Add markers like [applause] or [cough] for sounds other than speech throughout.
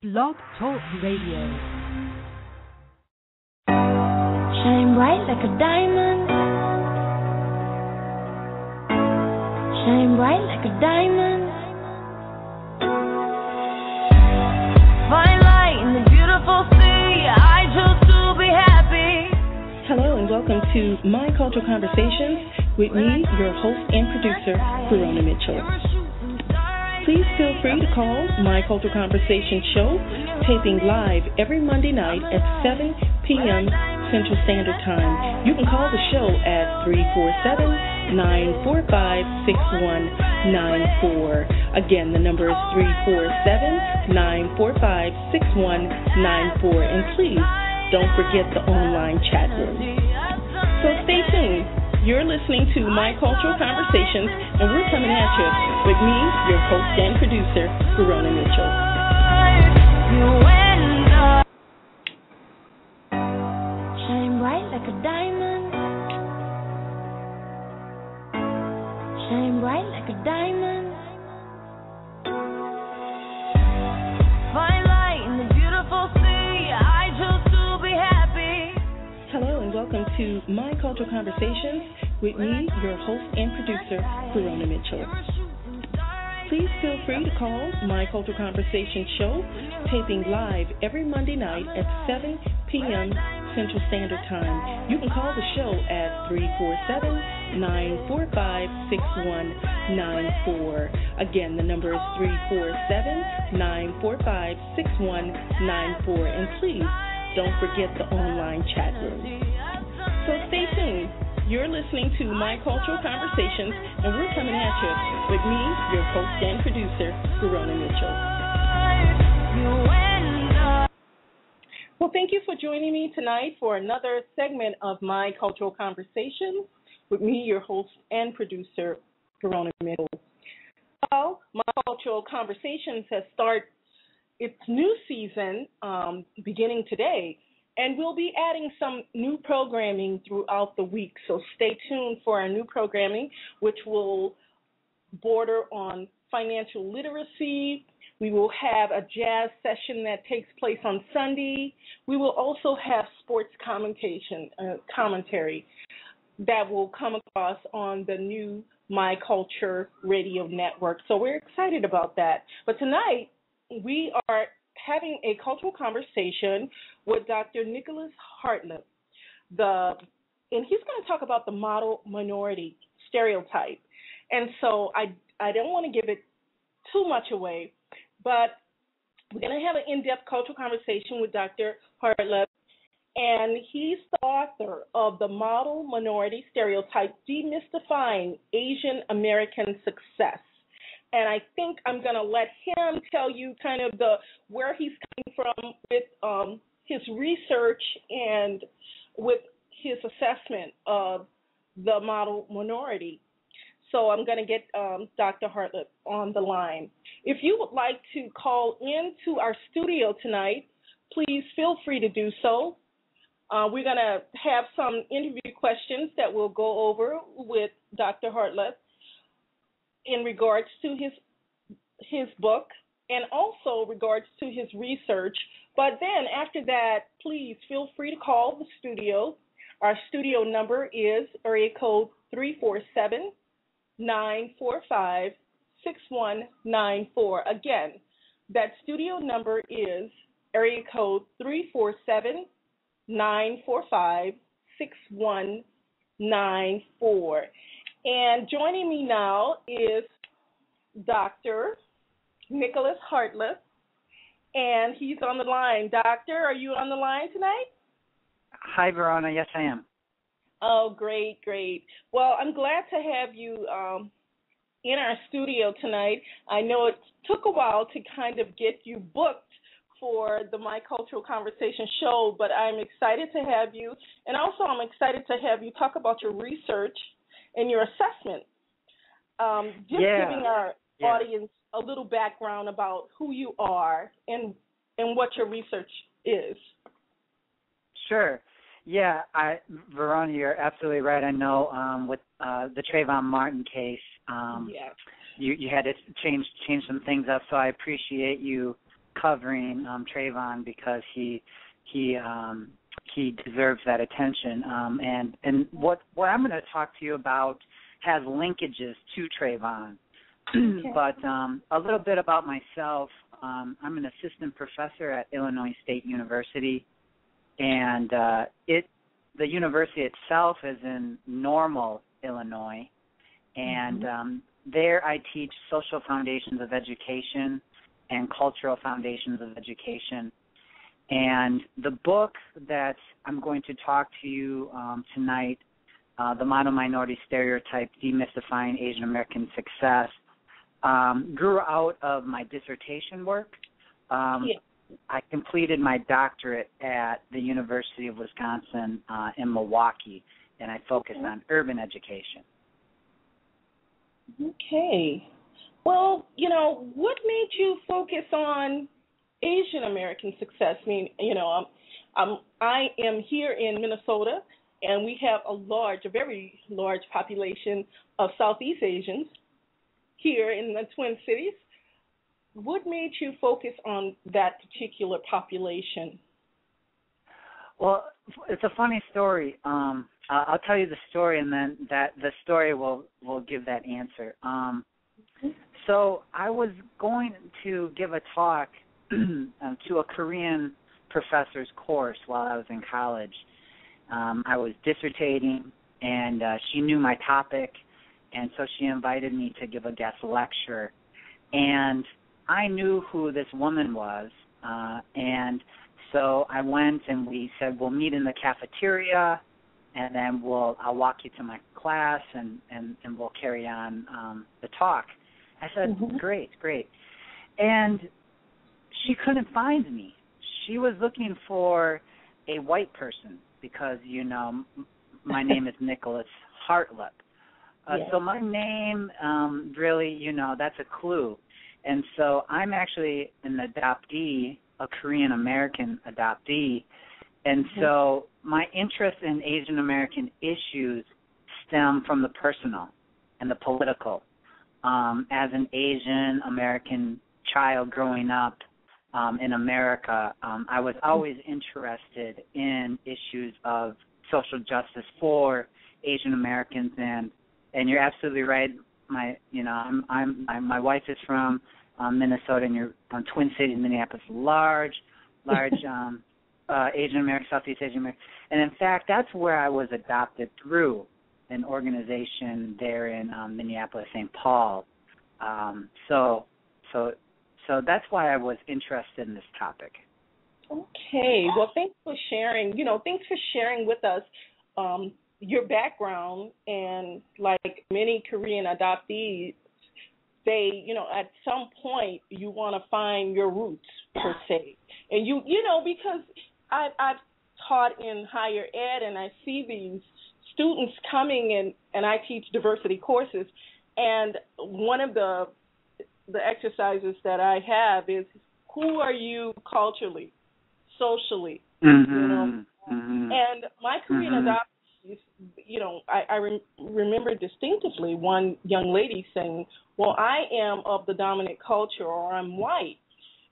Blog Talk Radio. Shine bright like a diamond. Shine bright like a diamond. Find light in the beautiful sea. I choose to be happy. Hello and welcome to My Cultural Conversations with me, your host and producer, Verona Mitchell. Please feel free to call My Cultural Conversation Show, taping live every Monday night at 7 p.m. Central Standard Time. You can call the show at 347 945 6194. Again, the number is 347 945 6194. And please don't forget the online chat room. So stay tuned. You're listening to My Cultural Conversations, and we're coming at you with me, your host and producer, Verona Mitchell. Shine bright like a diamond. Shine bright like a diamond. Find light in the beautiful sea. I choose to be happy. Hello, and welcome to My Cultural Conversations with me, your host and producer, Verona Mitchell. Please feel free to call My Cultural Conversation Show, taping live every Monday night at 7 p.m. Central Standard Time. You can call the show at 347 945 6194. Again, the number is 347 945 6194. And please don't forget the online chat room. So stay tuned. You're listening to My Cultural Conversations, and we're coming at you with me, your host and producer, Verona Mitchell. Well, thank you for joining me tonight for another segment of My Cultural Conversations with me, your host and producer, Verona Mitchell. Well, My Cultural Conversations has started its new season um, beginning today. And we'll be adding some new programming throughout the week. So stay tuned for our new programming, which will border on financial literacy. We will have a jazz session that takes place on Sunday. We will also have sports commentation, uh, commentary that will come across on the new My Culture Radio Network. So we're excited about that. But tonight, we are having a cultural conversation with Dr. Nicholas Hartlep. The and he's going to talk about the model minority stereotype. And so I I don't want to give it too much away, but we're going to have an in-depth cultural conversation with Dr. Hartlep, and he's the author of the model minority stereotype demystifying Asian American success and I think I'm going to let him tell you kind of the where he's coming from with um, his research and with his assessment of the model minority. So I'm going to get um, Dr. Hartlep on the line. If you would like to call into our studio tonight, please feel free to do so. Uh, we're going to have some interview questions that we'll go over with Dr. Hartlep in regards to his his book and also regards to his research. But then after that, please feel free to call the studio. Our studio number is area code 347 945 6194. Again, that studio number is area code 347 945 6194. And joining me now is Dr. Nicholas Hartlep, and he's on the line. Doctor, are you on the line tonight? Hi, Verona. Yes, I am. Oh, great, great. Well, I'm glad to have you um, in our studio tonight. I know it took a while to kind of get you booked for the My Cultural Conversation show, but I'm excited to have you. And also, I'm excited to have you talk about your research and your assessment. Um, just yeah. giving our yeah. audience a little background about who you are and and what your research is. Sure. Yeah, I Verona, you're absolutely right. I know um, with uh, the Trayvon Martin case, um, yeah. you you had to change change some things up. So I appreciate you covering um, Trayvon because he he um, he deserves that attention. Um, and and what what I'm going to talk to you about has linkages to Trayvon. Okay. but um, a little bit about myself. Um, I'm an assistant professor at Illinois State University, and uh, it the university itself is in Normal, Illinois, and Mhm. um, there I teach social foundations of education and cultural foundations of education. And the book that I'm going to talk to you um, tonight, uh, The Model Minority Stereotype Demystifying Asian American Success, um, grew out of my dissertation work. Um, Yeah. I completed my doctorate at the University of Wisconsin uh, in Milwaukee, and I focused on urban education. Okay. Well, you know, what made you focus on Asian American success? I mean, you know, I'm, I'm, I am here in Minnesota, and we have a large, a very large population of Southeast Asians here in the Twin Cities. What made you focus on that particular population? Well, it's a funny story. Um, uh, I'll tell you the story, and then that the story will will give that answer. Um, so I was going to give a talk [clears throat] um, to a Korean professor's course while I was in college. Um, I was dissertating, and uh, she knew my topic, and so she invited me to give a guest lecture. And I knew who this woman was, uh, and so I went and we said we'll meet in the cafeteria, and then we'll I'll walk you to my class and and and we'll carry on um, the talk. I said Mhm. great, great, and she couldn't find me. She was looking for a white person because you know m- my [laughs] name is Nicholas Hartlep. Uh, Yes. So my name um, really, you know, that's a clue. And so I'm actually an adoptee, a Korean American adoptee. And so my interest in Asian American issues stem from the personal and the political. Um, as an Asian American child growing up um, in America, um, I was always interested in issues of social justice for Asian Americans and and you're absolutely right. My, you know, I'm, I'm, I'm my wife is from um, Minnesota, and you're um, Twin Cities, Minneapolis, large, large [laughs] um, uh, Asian American, Southeast Asian American, and in fact, that's where I was adopted through an organization there in um, Minneapolis, St. Paul. Um, so, so, so that's why I was interested in this topic. Okay. Well, thanks for sharing. You know, thanks for sharing with us um, your background and like many Korean adoptees, they, you know, at some point you want to find your roots per se, and you, you know, because I, I've taught in higher ed and I see these students coming and and I teach diversity courses, and one of the the exercises that I have is who are you culturally, socially, Mm-hmm. know, mm-hmm. and my Korean Mhm. adoptees, you know, I, I rem- remember distinctively one young lady saying, "Well, I am of the dominant culture, or I'm white,"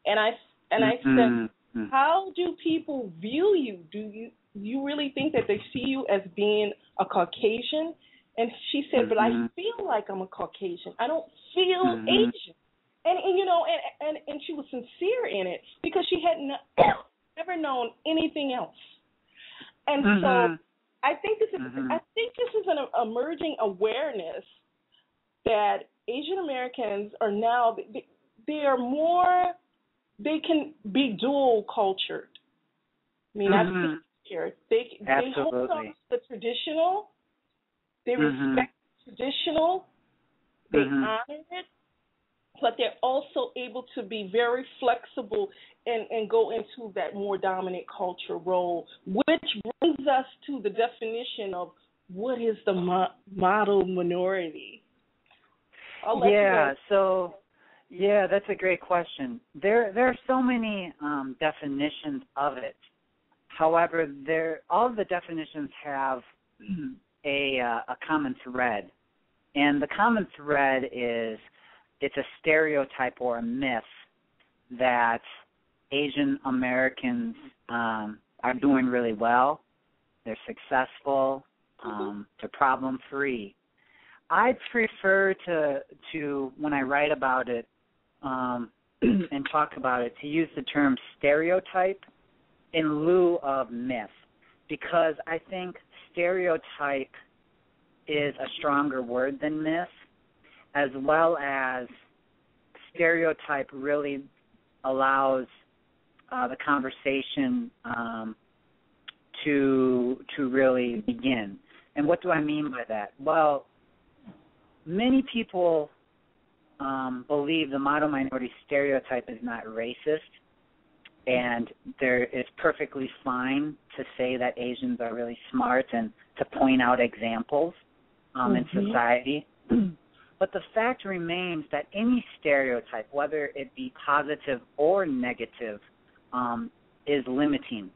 and I and I said, Mm-hmm. "How do people view you? Do you you really think that they see you as being a Caucasian?" And she said, "But I Mhm. feel like I'm a Caucasian. I don't feel Mhm. Asian." And, and you know, and, and and she was sincere in it because she had no, [coughs] never known anything else. And so Mhm. I think this is Mhm. I think this is an emerging awareness that Asian Americans are now they, they are more they can be dual cultured. I mean, Mhm. seen here they they hold on to the traditional, they Mhm. respect the traditional, they Mhm. honor it, but they're also able to be very flexible and, and go into that more dominant culture role, which brings us to the definition of what is the mo- model minority. I'll let you yeah so yeah that's a great question. There there are so many um definitions of it. However there all of the definitions have [clears throat] a uh, a common thread. And the common thread is it's a stereotype or a myth that Asian Americans um, are doing really well. They're successful. Um, they're problem free. I prefer to to when I write about it um, [clears throat] and talk about it to use the term stereotype in lieu of myth because I think stereotype is a stronger word than myth, as well as stereotype really allows uh, the conversation um, to to really begin. And what do I mean by that? Well, many people um, believe the model minority stereotype is not racist, and there is perfectly fine to say that Asians are really smart and to point out examples um, mm-hmm. in society. But the fact remains that any stereotype, whether it be positive or negative, um, is limiting,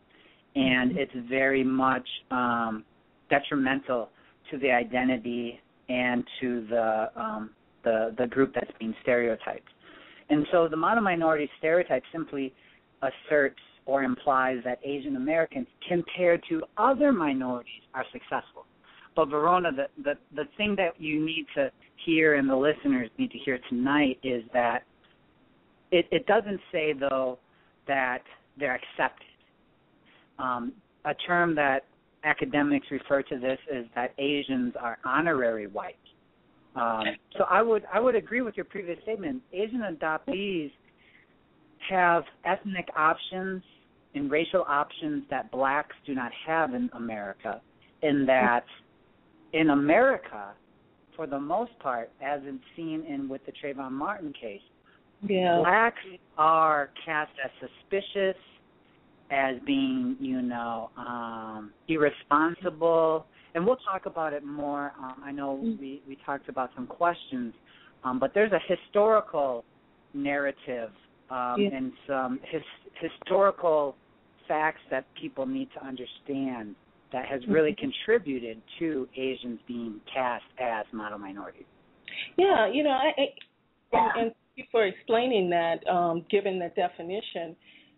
and mm-hmm. it's very much um, detrimental to the identity and to the um, the the group that's being stereotyped. And so the model minority stereotype simply asserts or implies that Asian Americans compared to other minorities are successful. But Verona, the, the the thing that you need to hear and the listeners need to hear tonight is that it, it doesn't say though that they're accepted. Um, a term that academics refer to this is that Asians are honorary white. Um, so I would I would agree with your previous statement. Asian adoptees have ethnic options and racial options that blacks do not have in America. In that, in America, for the most part, as is seen in with the Trayvon Martin case, yeah. blacks are cast as suspicious, as being, you know, um, irresponsible, and we'll talk about it more. Um, I know mm. we we talked about some questions, um, but there's a historical narrative um, yeah. and some his, historical facts that people need to understand that has really mm-hmm. contributed to Asians being cast as model minorities. Yeah, you know, I, I and, and thank you for explaining that, um, given that definition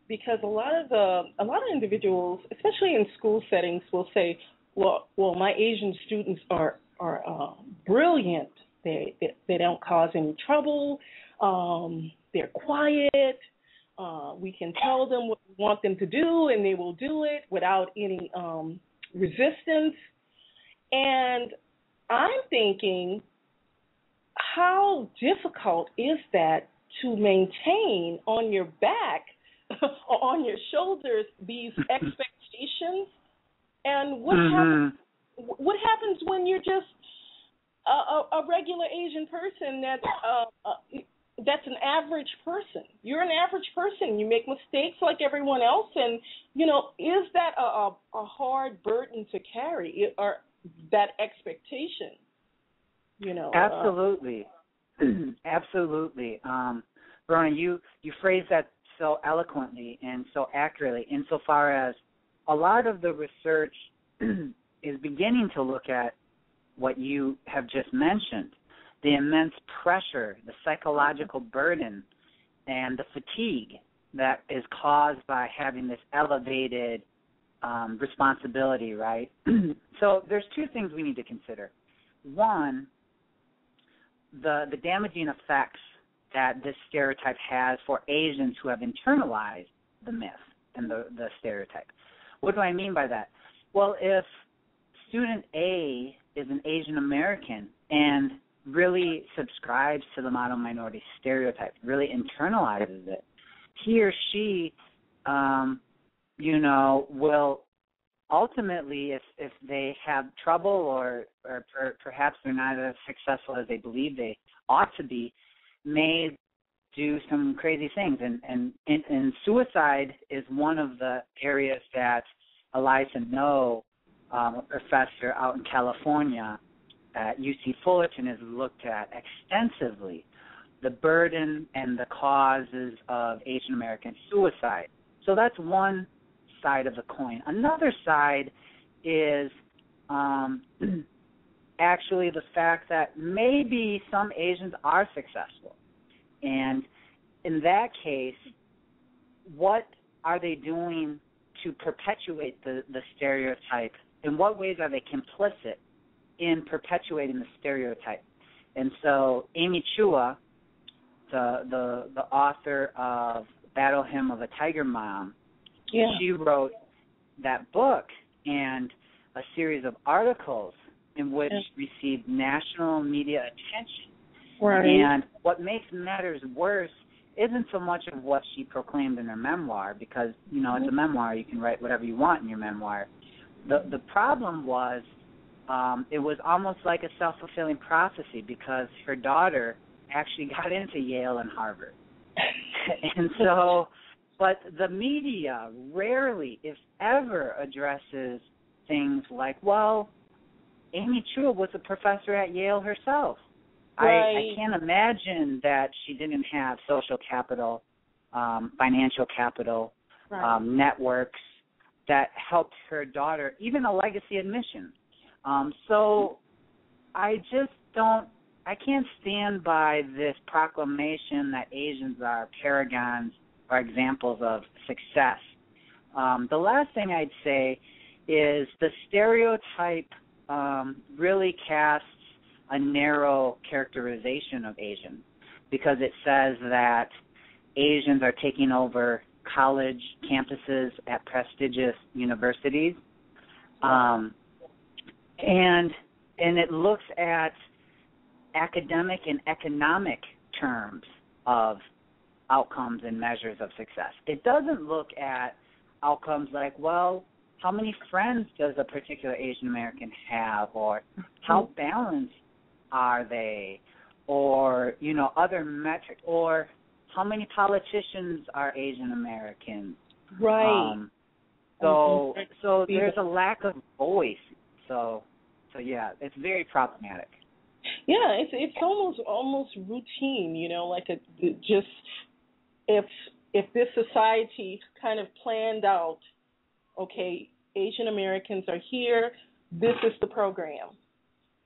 because a lot of the a lot of individuals, especially in school settings, will say, "Well, well, my Asian students are are uh, brilliant. They, they they don't cause any trouble. Um, they're quiet. Uh, we can tell them what we want them to do, and they will do it without any um, resistance." And I'm thinking, how difficult is that to maintain on your back [laughs] on your shoulders these [laughs] expectations and what mm-hmm. happens what happens when you're just a, a, a regular Asian person that's uh, uh, that's an average person. You're an average person. You make mistakes like everyone else, and you know, is that a, a, a hard burden to carry, or that expectation? You know, absolutely, uh, absolutely. [clears throat] Um, you you phrase that so eloquently and so accurately insofar as a lot of the research [clears throat] is beginning to look at what you have just mentioned the immense pressure, the psychological burden, and the fatigue that is caused by having this elevated um, responsibility, right? [clears throat] so there's two things we need to consider. One, the the damaging effects that this stereotype has for Asians who have internalized the myth and the, the stereotype. What do I mean by that? Well, if student A is an Asian American and really subscribes to the model minority stereotype, really internalizes it, he or she, um, you know, will ultimately, if if they have trouble or or per, perhaps they're not as successful as they believe they ought to be, may do some crazy things. And and and, and suicide is one of the areas that Eliza Noh, um, a professor out in California at UC Fullerton, has looked at extensively the burden and the causes of Asian American suicide. So that's one side of the coin. Another side is um, [clears throat] actually the fact that maybe some Asians are successful. And in that case, what are they doing to perpetuate the, the stereotype? In what ways are they complicit in perpetuating the stereotype? And so Amy Chua, the the the author of Battle Hymn of a Tiger Mom, Yeah. she wrote that book and a series of articles in which Yeah. received national media attention. Right. And what makes matters worse isn't so much of what she proclaimed in her memoir, because you know it's a mm-hmm. memoir. You can write whatever you want in your memoir. The the problem was um, it was almost like a self fulfilling prophecy because her daughter actually [laughs] got into Yale and Harvard, [laughs] and so. But the media rarely, if ever, addresses things like, well, Amy Chua was a professor at Yale herself. I, I can't imagine that she didn't have social capital, um, financial capital, right. um, networks that helped her daughter, even a legacy admission. Um, so I just don't, I can't stand by this proclamation that Asians are paragons or examples of success. Um, the last thing I'd say is the stereotype um, really casts a narrow characterization of Asians because it says that Asians are taking over college campuses at prestigious universities, um, and and it looks at academic and economic terms of outcomes and measures of success. It doesn't look at outcomes like, well, how many friends does a particular Asian American have, or how balanced are they, or you know other metrics, or how many politicians are Asian Americans. right. Um, so so there's a lack of voice. So so yeah, it's very problematic. Yeah, it's it's almost almost routine, you know, like a just if if this society kind of planned out, okay, Asian Americans are here, this is the program,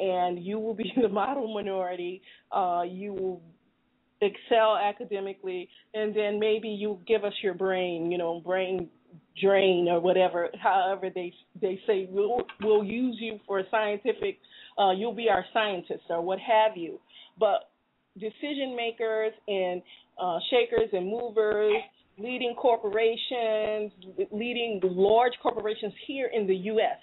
and you will be [laughs] the model minority. Uh, you will excel academically, and then maybe you give us your brain, you know, brain drain or whatever, however they they say we'll we'll use you for a scientific uh, you'll be our scientist or what have you. But decision makers and uh, shakers and movers, leading corporations, leading large corporations here in the U.S.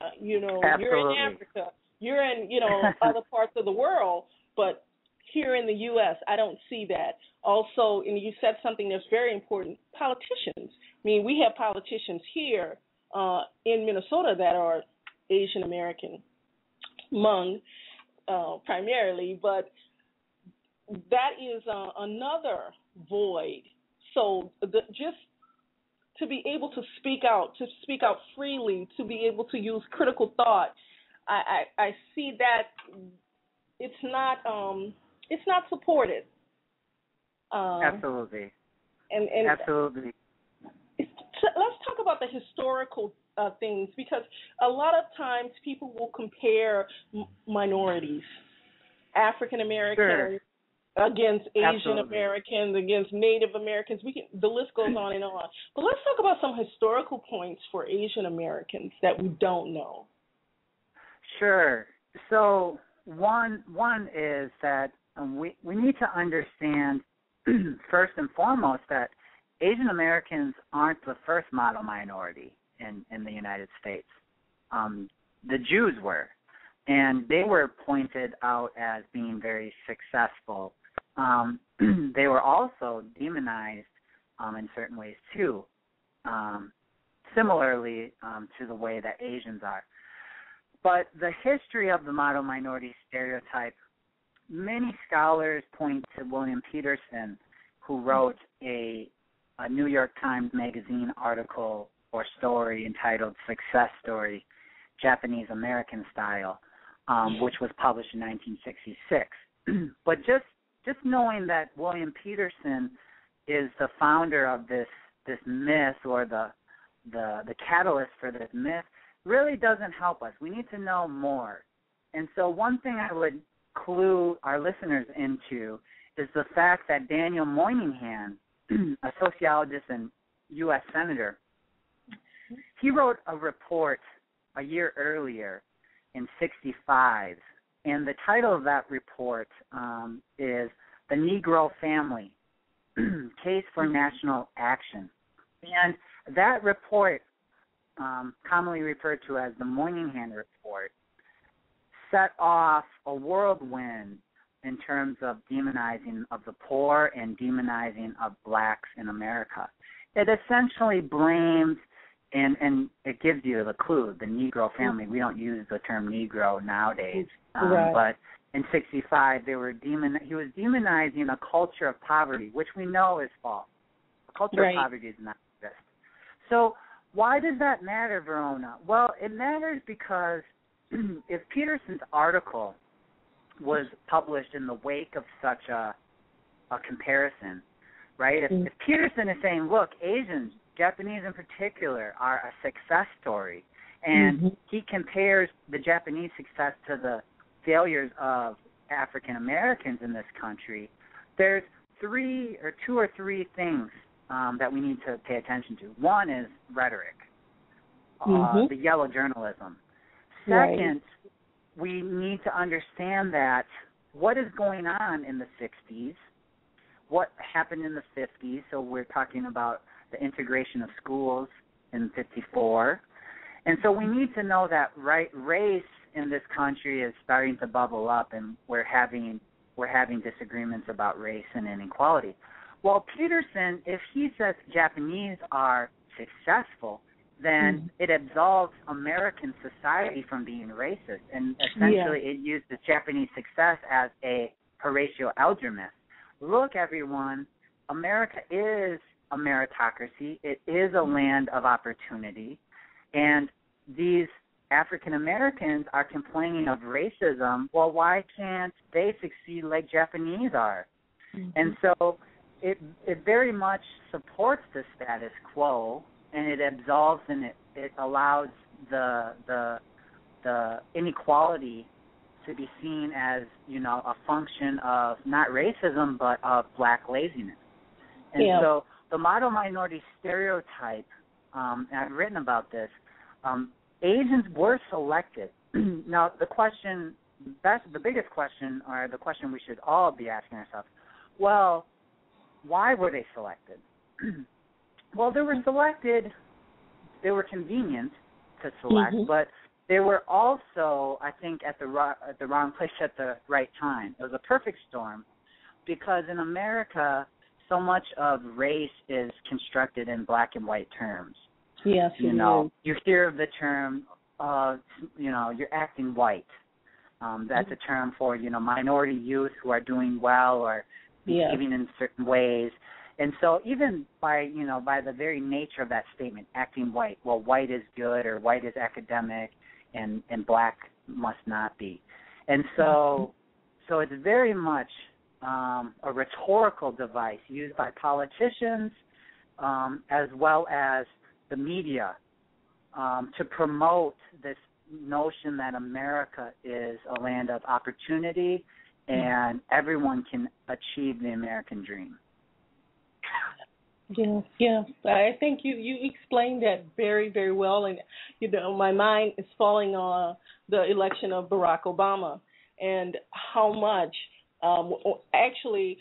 Uh, you know, you're in Africa, you're in you know [laughs] other parts of the world, but here in the U.S., I don't see that. Also, and you said something that's very important: politicians. I mean, we have politicians here uh, in Minnesota that are Asian American Hmong uh, primarily, but that is uh, another void. So the, just to be able to speak out, to speak out freely, to be able to use critical thought, I, I, I see that it's not um, it's not supported. Um, Absolutely. and and Absolutely. let's talk about the historical uh, things because a lot of times people will compare m- minorities, African Americans against Asian Absolutely. Americans, against Native Americans. We can the list goes on and on. But let's talk about some historical points for Asian Americans that we don't know. Sure. So one one is that um, we we need to understand [clears throat] first and foremost that Asian Americans aren't the first model minority in in the United States. Um, the Jews were, and they were pointed out as being very successful. Um, [clears throat] they were also demonized um, in certain ways too, um, similarly um, to the way that Asians are. But the history of the model minority stereotype, many scholars point to William Petersen, who wrote a, a New York Times Magazine article or story entitled Success Story, Japanese American Style, um, which was published in 1966. [clears throat] but just just knowing that William Petersen is the founder of this this myth or the the the catalyst for this myth really doesn't help us. We need to know more. And so one thing I would clue our listeners into is the fact that Daniel Moynihan [clears throat] a sociologist and U.S. senator, he wrote a report a year earlier in '65, and the title of that report um, is "The Negro Family: [clears throat] Case for National Action." And that report, um, commonly referred to as the Moynihan Report, set off a whirlwind in terms of demonizing of the poor and demonizing of blacks in America. It essentially blames and and it gives you the clue, the Negro family. We don't use the term Negro nowadays, um, right. but in '65 they were demon. He was demonizing a culture of poverty, which we know is false. A culture right. of poverty does not exist. So why does that matter, Verona? Well, it matters because [clears throat] if Petersen's article was published in the wake of such a a comparison, right? If, mm-hmm. if Peterson is saying, look, Asians, Japanese in particular, are a success story, and mm-hmm. he compares the Japanese success to the failures of African Americans in this country, there's three or two or three things um, that we need to pay attention to. One is rhetoric, uh, mm-hmm. the yellow journalism. Right. Second, we need to understand that what is going on in the 60s, what happened in the 50s, so we're talking about the integration of schools in 54. And so we need to know that right race in this country is starting to bubble up and we're having we're having disagreements about race and inequality. Well, Petersen, if he says Japanese are successful, then mm-hmm. it absolves American society from being racist, and essentially yeah. it uses Japanese success as a Horatio Alger myth. Look, everyone, America is a meritocracy. It is a land of opportunity, and these African Americans are complaining of racism. Well, why can't they succeed like Japanese are? Mm-hmm. And so it it very much supports the status quo and it absolves and it, it allows the the the inequality to be seen as you know a function of not racism but of black laziness. And yeah. so the model minority stereotype, um, and I've written about this. Um, Asians were selected. [clears throat] now the question, best, the biggest question, or the question we should all be asking ourselves, well, why were they selected? [clears throat] well, they were selected. They were convenient to select, mm-hmm. but they were also, I think, at the ro- at the wrong place at the right time. It was a perfect storm because in America, so much of race is constructed in black and white terms. Yes, you know, you hear of the term, uh, you know, you're acting white. Um, that's a term for you know minority youth who are doing well or behaving yeah. in certain ways. And so even by you know by the very nature of that statement, acting white, well, white is good or white is academic, and and black must not be. And so so it's very much um, a rhetorical device used by politicians um, as well as the media um, to promote this notion that America is a land of opportunity and everyone can achieve the American dream. Yeah, yeah. I think you you explained that very very well, and you know my mind is falling on the election of Barack Obama and how much um, actually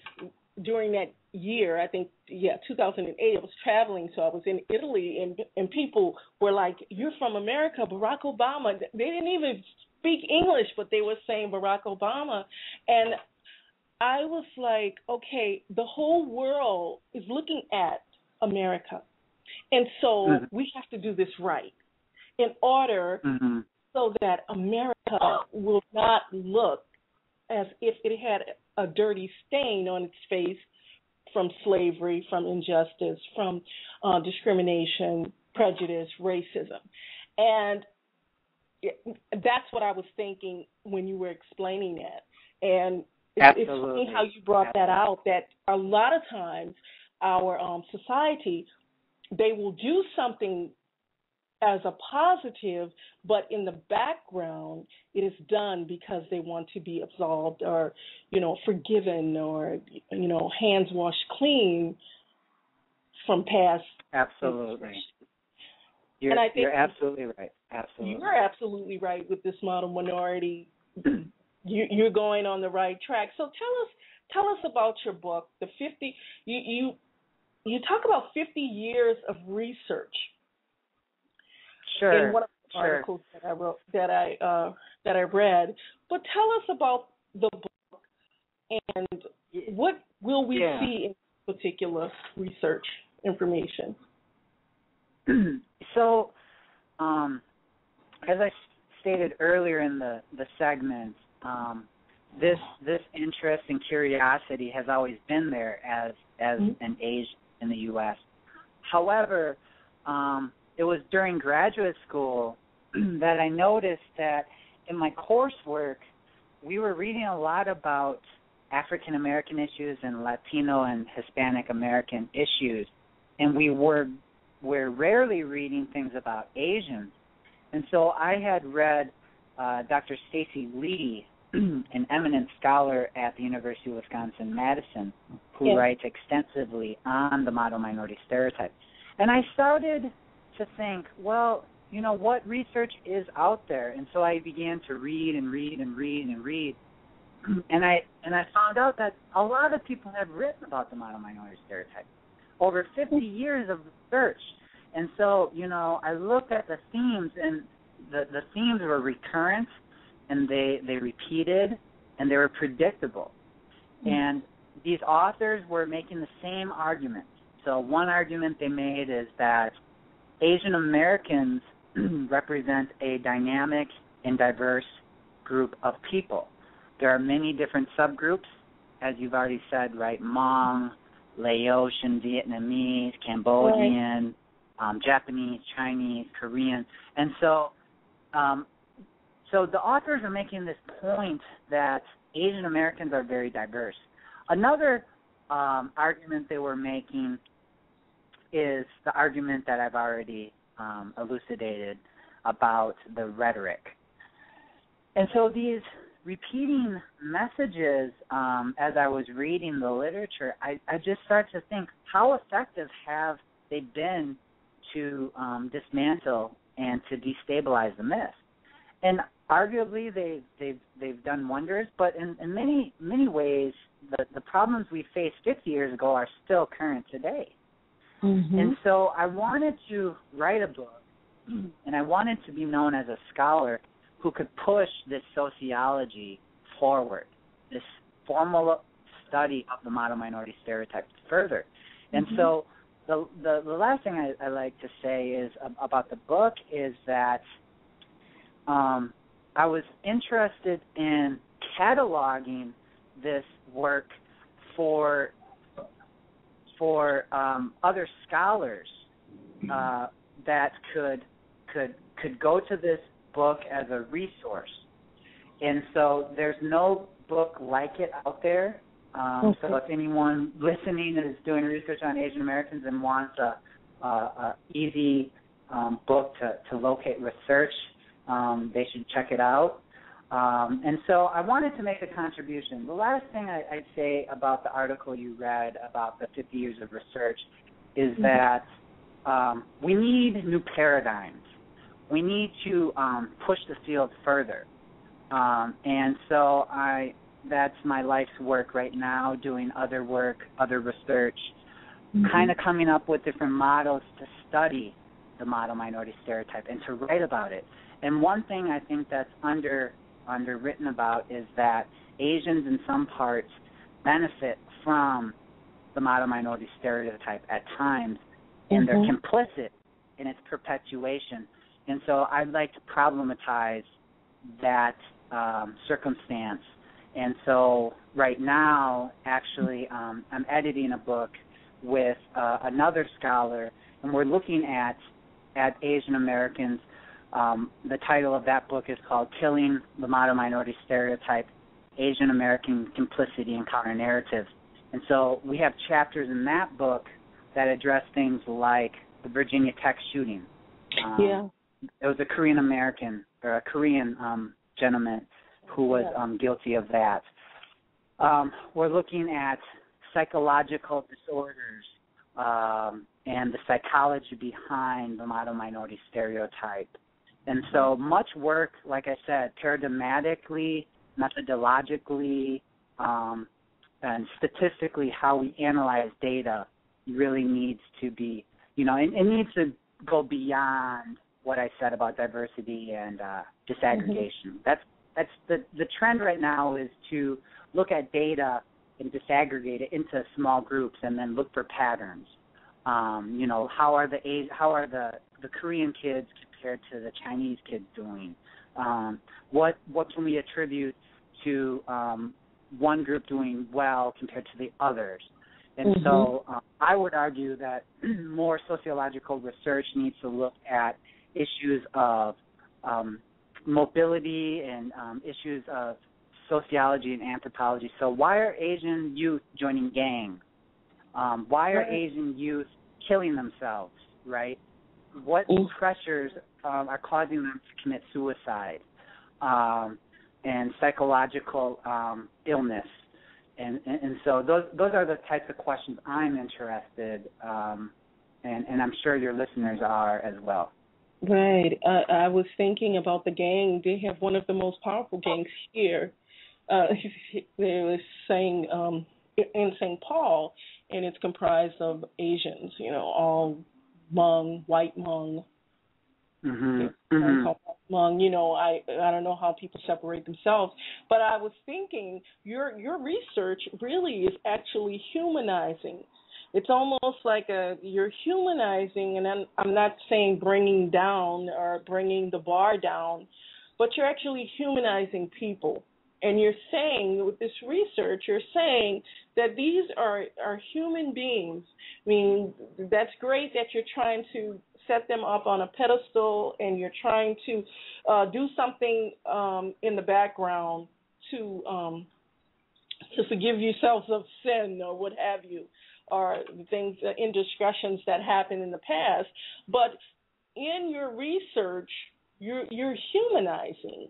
during that year, I think yeah, 2008, I was traveling, so I was in Italy, and and people were like, "You're from America, Barack Obama." They didn't even speak English, but they were saying Barack Obama, and I was like, okay, the whole world is looking at America, and so mm-hmm. we have to do this right in order mm-hmm. so that America will not look as if it had a dirty stain on its face from slavery, from injustice, from uh, discrimination, prejudice, racism. And that's what I was thinking when you were explaining that. And it's, it's funny how you brought Absolutely. that out that a lot of times our um, society, they will do something as a positive, but in the background, it is done because they want to be absolved or, you know, forgiven or, you know, hands washed clean from past. Absolutely. You're, And I think- you're absolutely right. Absolutely. You're absolutely right with this model minority. You, you're going on the right track. So tell us, tell us about your book, the 50. You you you talk about 50 years of research Sure. in one of the sure. articles that I wrote that I uh, that I read. But tell us about the book and what will we Yeah. see in particular research information. [clears throat] so, um, as I stated earlier in the the segment, um, this this interest and curiosity has always been there as as Mhm. an Asian in the U.S. However, um, it was during graduate school [clears throat] that I noticed that in my coursework we were reading a lot about African American issues and Latino and Hispanic American issues, and we were we're rarely reading things about Asians. And so I had read uh, Dr. Stacey Lee, [clears throat] an eminent scholar at the University of Wisconsin Madison, who Yes. writes extensively on the model minority stereotype. And I started to think, well, you know, what research is out there? And so I began to read and read and read and read. [clears throat] And I and I found out that a lot of people have written about the model minority stereotype over 50 hmm. years of research. And so, you know, I looked at the themes and the the themes were recurrent and they they repeated and they were predictable. And these authors were making the same argument. So one argument they made is that Asian Americans [clears throat] represent a dynamic and diverse group of people. There are many different subgroups, as you've already said, right? Hmong, Laotian, Vietnamese, Cambodian, um, Japanese, Chinese, Korean, and so, um, so the authors are making this point that Asian Americans are very diverse. Another um, argument they were making is the argument that I've already um, elucidated about the rhetoric. And so these repeating messages, um, as I was reading the literature, I, I just started to think, how effective have they been to um, dismantle and to destabilize the myth? And arguably, they, they've they've done wonders, but in, in many many ways, the the problems we faced 50 years ago are still current today. And so I wanted to write a book, and I wanted to be known as a scholar who could push this sociology forward, this formal study of the model minority stereotypes further. And so the, the the last thing I, I like to say is about the book is that um, I was interested in cataloging this work for for um, other scholars uh, that could could could go to this book as a resource. And so there's no book like it out there. Um, So if anyone listening is doing research on Asian Americans and wants a, a, a easy um, book to, to locate research, um, they should check it out. Um, and so I wanted to make a contribution. The last thing I, I'd say about the article you read about the 50 years of research is that um, we need new paradigms. We need to um, push the field further. Um, and so I that's my life's work right now, doing other work, other research, kind of coming up with different models to study the model minority stereotype and to write about it. And one thing I think that's under underwritten about is that Asians in some parts benefit from the model minority stereotype at times and they're complicit in its perpetuation. And so I'd like to problematize that um, circumstance. And so right now, actually, um, I'm editing a book with uh, another scholar, and we're looking at at Asian Americans. Um, the title of that book is called "Killing the Model Minority Stereotype: Asian American Complicity and Counter Narratives." And so we have chapters in that book that address things like the Virginia Tech shooting. Um, yeah. it was a Korean American or a Korean um, gentleman who was Yeah. um, guilty of that. Um, we're looking at psychological disorders, um, and the psychology behind the model minority stereotype. And so much work, like I said, paradigmatically, methodologically, um, and statistically, how we analyze data really needs to be, you know, it, it needs to go beyond what I said about diversity and uh, disaggregation. Mm-hmm. That's that's the the trend right now is to look at data and disaggregate it into small groups and then look for patterns. Um, you know, how are the how are the the Korean kids compared to the Chinese kids doing? Um, what what can we attribute to um, one group doing well compared to the others? And mm-hmm. so um, I would argue that [clears throat] more sociological research needs to look at issues of um, mobility and um, issues of sociology and anthropology. So why are Asian youth joining gangs? Um, why are Asian youth killing themselves? Right? What pressures um, are causing them to commit suicide um, and psychological um, illness? And, and, and so those those are the types of questions I'm interested, um, and and I'm sure your listeners are as well. Right. Uh, I was thinking about the gang. They have one of the most powerful gangs here. Uh, [laughs] they were saying um, in St. Paul, and it's comprised of Asians. You know, all Hmong, white Hmong. Mm-hmm. Mm-hmm. Hmong. You know, I I don't know how people separate themselves, but I was thinking your your research really is actually humanizing it's almost like a you're humanizing and I'm, I'm not saying bringing down or bringing the bar down but you're actually humanizing people and you're saying with this research you're saying that these are are human beings. I mean that's great that you're trying to set them up on a pedestal and you're trying to uh, do something um, in the background to um, to forgive yourselves of sin or what have you or things uh, indiscretions that happened in the past, but in your research, you're you're humanizing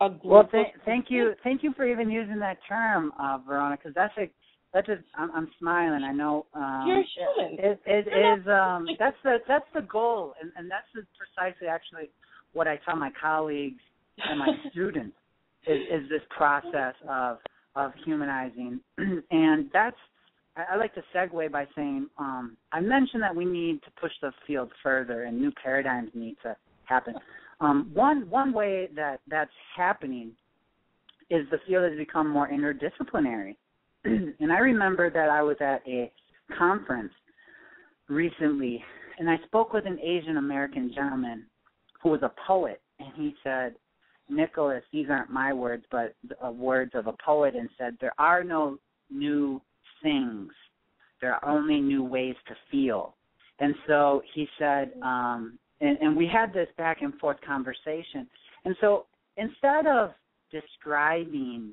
a group. Well, th- thank you, thank you for even using that term, uh, Veronica, because that's a that's a I'm, I'm smiling. I know. Um, you're. It, it, it is um that's the that's the goal, and and that's the, precisely actually what I tell my colleagues and my [laughs] students is is this process of of humanizing, [clears throat] and that's I, I like to segue by saying um, I mentioned that we need to push the field further and new paradigms need to happen. Um, one one way that that's happening is the field has become more interdisciplinary. [clears throat] and I remember that I was at a conference recently, and I spoke with an Asian American gentleman who was a poet, and he said, Nicholas, these aren't my words, but uh, words of a poet, and said, There are no new things. There are only new ways to feel. And so he said, um, and, and we had this back and forth conversation. And so instead of describing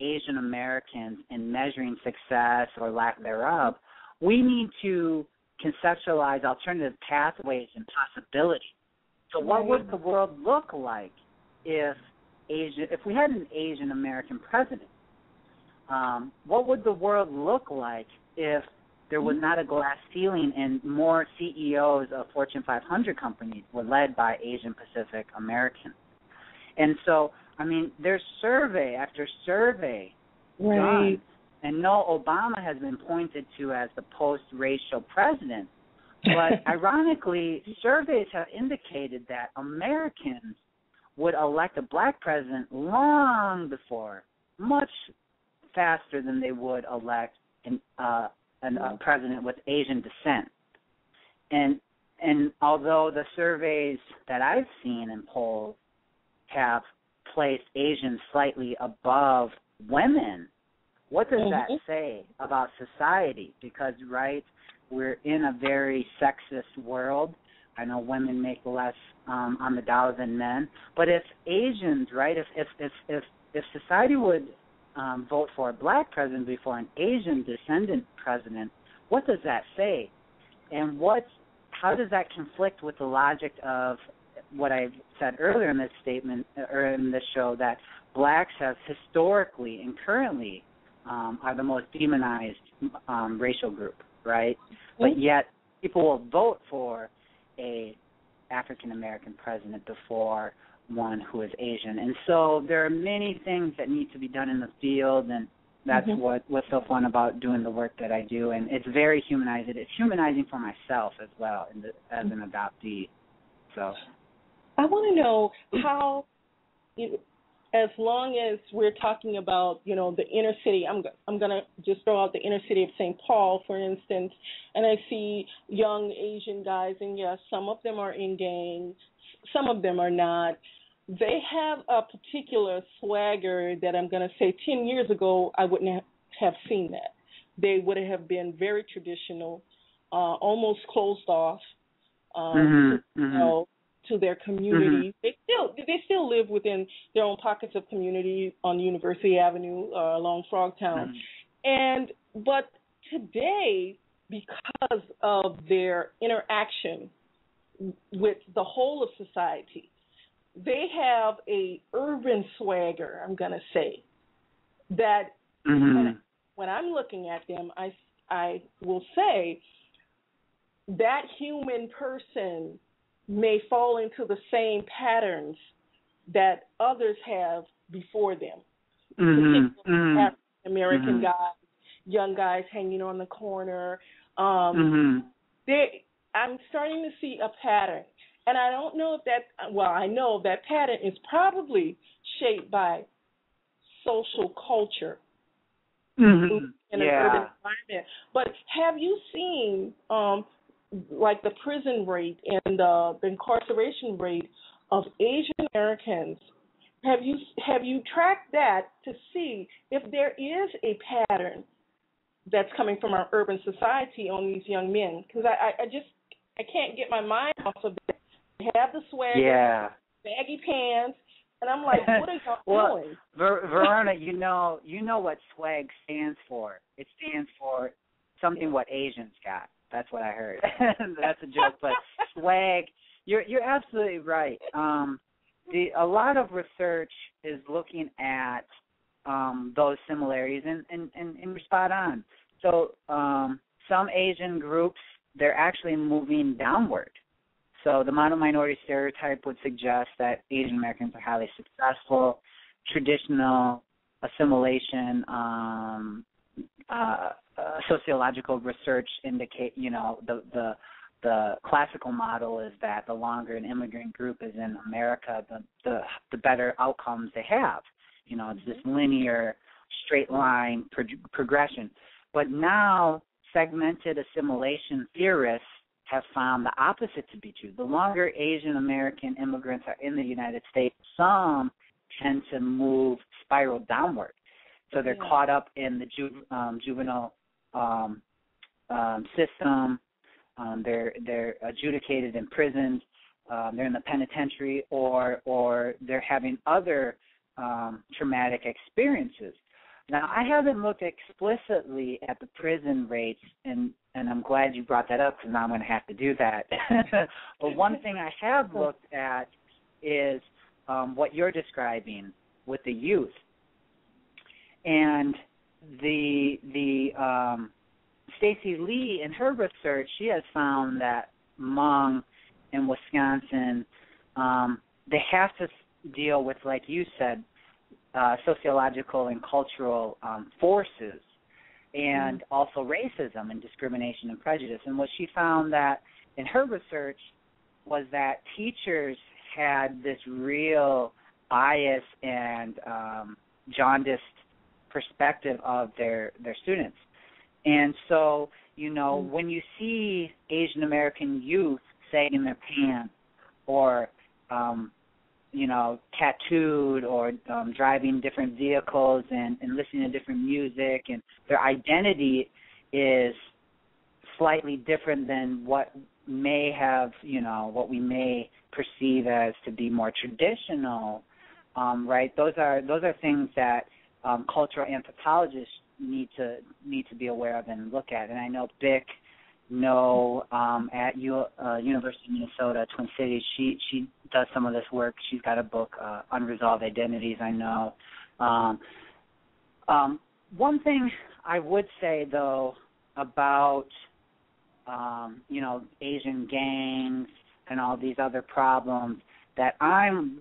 Asian Americans and measuring success or lack thereof, we need to conceptualize alternative pathways and possibilities. So what would the world look like if Asian if we had an Asian American president? um, what would the world look like if there was not a glass ceiling and more CEOs of Fortune 500 companies were led by Asian Pacific Americans? And so, I mean, there's survey after survey right. done, and no, Obama has been pointed to as the post-racial president. But [laughs] ironically, surveys have indicated that Americans would elect a black president long before, much faster than they would elect an, uh, an, a president with Asian descent. And and although the surveys that I've seen in polls have placed Asians slightly above women, what does mm-hmm. that say about society? Because right, we're in a very sexist world. I know women make less um, on the dollar than men, but if Asians, right, if if if if, if society would um, vote for a black president before an Asian descendant president, what does that say? And what, how does that conflict with the logic of what I said earlier in this statement or in this show that blacks have historically and currently um, are the most demonized um, racial group, right? But yet people will vote for a African American president before one who is Asian. And so there are many things that need to be done in the field and that's Mhm. what what's so fun about doing the work that I do and it's very humanizing. It's humanizing for myself as well in the, as an adoptee. So I want to know how, you as long as we're talking about, you know, the inner city, I'm I'm gonna just throw out the inner city of St. Paul, for instance, and I see young Asian guys, and yes, some of them are in gangs, some of them are not. They have a particular swagger that I'm gonna say 10 years ago I wouldn't have, seen that. They would have been very traditional, uh, almost closed off. Um, Mhm, you mhm. know, to their community. They still they still live within their own pockets of community on University Avenue uh, along Frogtown. Mhm. And but today, because of their interaction with the whole of society, they have a urban swagger. I'm gonna say that Mhm. when I'm looking at them, I I will say that human person may fall into the same patterns that others have before them. Mhm. Mhm. African American guys, young guys hanging on the corner. Um, Mhm. they, I'm starting to see a pattern, and I don't know if that. Well, I know that pattern is probably shaped by social culture Mhm. in an urban environment. But have you seen um like the prison rate and the, the incarceration rate of Asian Americans? Have you have you tracked that to see if there is a pattern that's coming from our urban society on these young men? Because I, I, I just I can't get my mind off of have the swag, Yeah. baggy pants, and I'm like, what are y'all [laughs] Well, doing? Ver- [laughs] Verona, you know, you know what swag stands for. It stands for something what Asians got. That's what I heard. [laughs] That's a joke, but swag. You're you're absolutely right. Um, the a lot of research is looking at um, those similarities, and, and and and you're spot on. So um, some Asian groups they're actually moving downward. So the model minority stereotype would suggest that Asian Americans are highly successful, traditional assimilation, um, uh, uh, sociological research indicate, you know, the the the classical model is that the longer an immigrant group is in America, the the the better outcomes they have. You know, it's this linear, straight line pro- progression. But now, segmented assimilation theorists have found the opposite to be true. The longer Asian American immigrants are in the United States, some tend to move spiral downward. So they're Yeah. caught up in the ju- um, juvenile um, um, system. Um, they're they're adjudicated in prisons. Um, they're in the penitentiary, or or they're having other um, traumatic experiences. Now, I haven't looked explicitly at the prison rates, and and I'm glad you brought that up because now I'm going to have to do that. [laughs] but one thing I have [laughs] looked at is um, what you're describing with the youth, and the the um, Stacey Lee in her research, she has found that Hmong in Wisconsin, um, they have to deal with, like you said, uh, sociological and cultural um, forces, and also racism and discrimination and prejudice. And what she found that in her research was that teachers had this real bias and um, jaundiced perspective of their their students. And so, you know, when you see Asian American youth sagging their pants or um you know, tattooed or um driving different vehicles and, and listening to different music and their identity is slightly different than what may have, you know, what we may perceive as to be more traditional. Um, right? Those are those are things that um, cultural anthropologists need to need to be aware of and look at. And I know Bic Ngo um, at U, uh, University of Minnesota, Twin Cities, she she does some of this work. She's got a book, uh, Unresolved Identities. I know. Um, um, one thing I would say though about um, you know, Asian gangs and all these other problems that I'm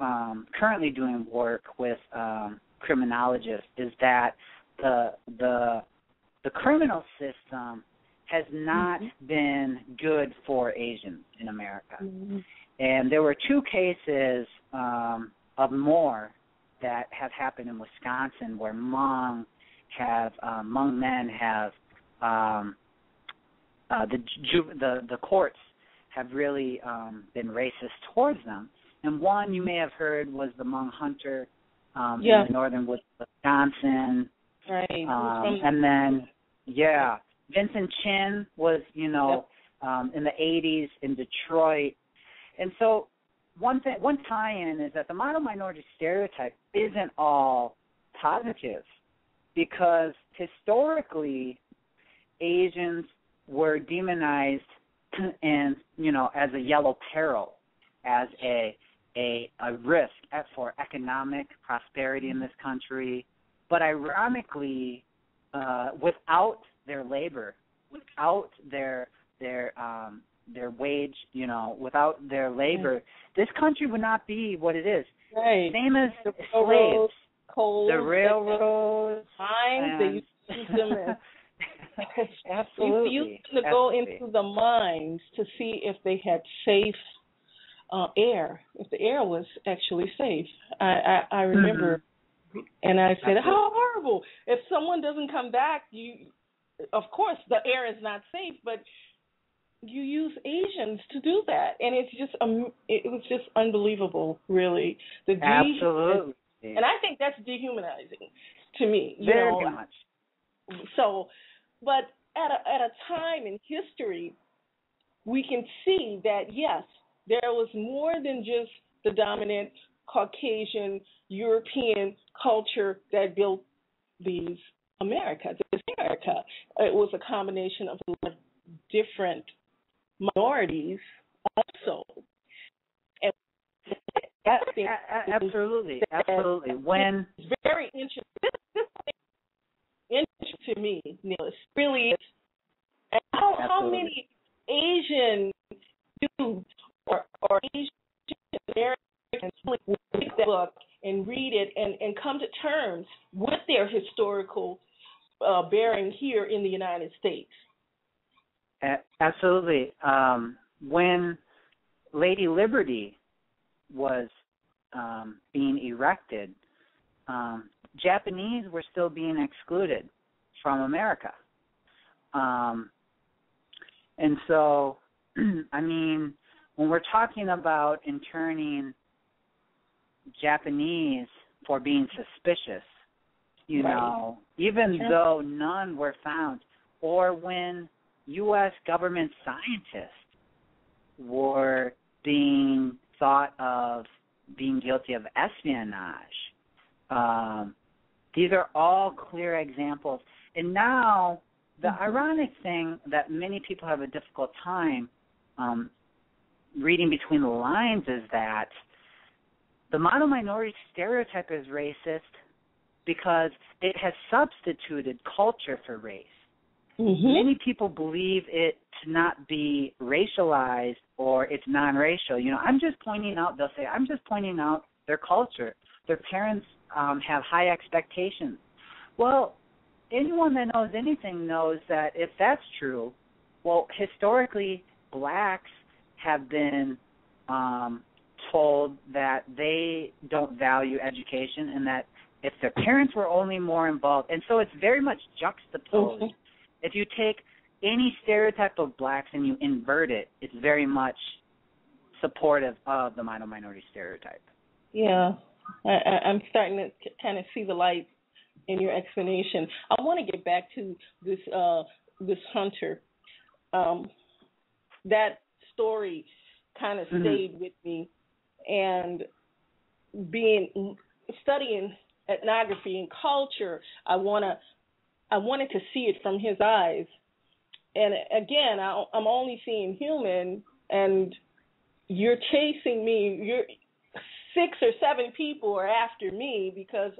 um, currently doing work with um, criminologists is that the the the criminal system has not mm-hmm. been good for Asians in America. Mm-hmm. And there were two cases um, of more that have happened in Wisconsin where Hmong have uh, Hmong men have um, uh, the ju- the the courts have really um, been racist towards them. And one you may have heard was the Hmong hunter um, yeah. in the northern Wisconsin. Right. Um, and then yeah, Vincent Chin was you know yep. um, in the 80s in Detroit. And so one thing one tie-in is that the model minority stereotype isn't all positive because historically Asians were demonized [clears throat] and you know as a yellow peril, as a a a risk for economic prosperity in this country. But ironically, uh, without their labor, without their their um, their wage, you know, without their labor, this country would not be what it is. Right. Same as the slaves. Coal, the railroads, mines, they used to use them as [laughs] Absolutely. We used to go Absolutely. into the mines to see if they had safe uh, air, if the air was actually safe. I I, I remember, and I said, Absolutely. "How horrible! If someone doesn't come back, you, of course, the air is not safe, but." You use Asians to do that, and it's just um, it was just unbelievable, really. The de- Absolutely. and I think that's dehumanizing to me. You Very know, much. so, but at a at a time in history, we can see that yes, there was more than just the dominant Caucasian European culture that built these America, this America. It was a combination of a lot of different minorities also. And A- a- a- absolutely, absolutely. When it's very interesting. This, this thing interesting to me, Neil. It's really is. And how how many Asian dudes or or Asian Americans will read that book and read it and and come to terms with their historical uh, bearing here in the United States? absolutely, um, when Lady Liberty was um, being erected, um, Japanese were still being excluded from America. Um, and so, [clears throat] I mean, when we're talking about interning Japanese for being suspicious, you Right. know, even Sure. though none were found, or when U.S. government scientists were being thought of being guilty of espionage. Um, these are all clear examples. And now, the Mhm. ironic thing that many people have a difficult time um, reading between the lines is that the model minority stereotype is racist because it has substituted culture for race. Mm-hmm. Many people believe it to not be racialized or it's non-racial. You know, I'm just pointing out. They'll say, "I'm just pointing out their culture. Their parents um, have high expectations." Well, anyone that knows anything knows that if that's true, well, historically, blacks have been um, told that they don't value education and that if their parents were only more involved, and so it's very much juxtaposed if you take any stereotype of blacks and you invert it, it's very much supportive of the minor minority stereotype. Yeah, I, I'm starting to kind of see the light in your explanation. I want to get back to this uh, this hunter. Um, that story kind of Mhm. stayed with me, and being studying ethnography and culture, I wanna I wanted to see it from his eyes. And again, I, I'm only seeing human, and you're chasing me. You're six or seven people are after me because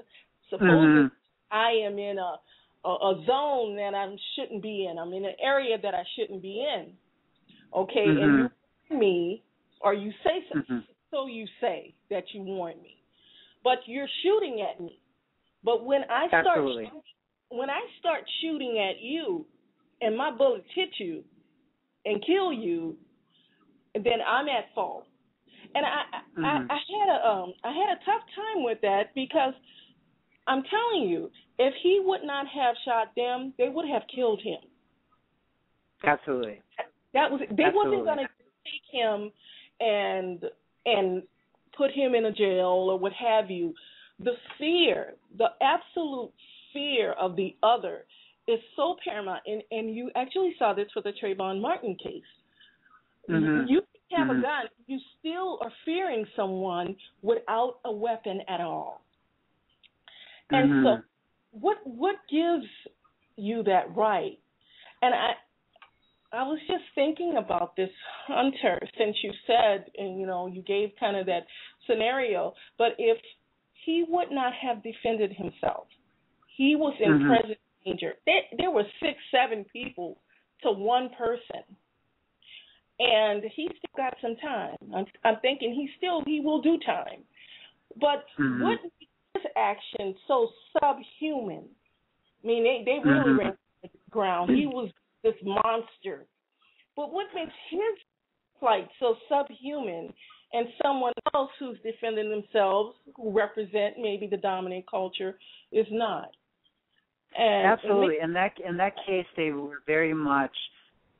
supposedly Mhm. I am in a a, a zone that I shouldn't be in. I'm in an area that I shouldn't be in. Okay, Mhm. and you me, or you say so, Mhm. So you say that you warn me, but you're shooting at me. But when I start Absolutely. when I start shooting at you, and my bullets hit you and kill you, then I'm at fault. And I, Mhm. I, I had a um I had a tough time with that because I'm telling you, if he would not have shot them, they would have killed him. Absolutely. That was they Absolutely. wasn't going to take him and and put him in a jail or what have you. The fear, the absolute fear of the other, is so paramount. And and you actually saw this with the Trayvon Martin case. Mhm. You have Mhm. a gun, you still are fearing someone without a weapon at all. And Mhm. so, what what gives you that right? And I I was just thinking about this hunter since you said and you know you gave kind of that scenario, but if he would not have defended himself, he was in Mhm. present danger. There, there were six, seven people to one person, and he still got some time. I'm, I'm thinking he still he will do time, but Mhm. what his action so subhuman? I mean, they they really Mhm. ran to the ground. He was this monster, but what makes his plight so subhuman? And someone else who's defending themselves, who represent maybe the dominant culture, is not. And Absolutely. In that in that case, they were very much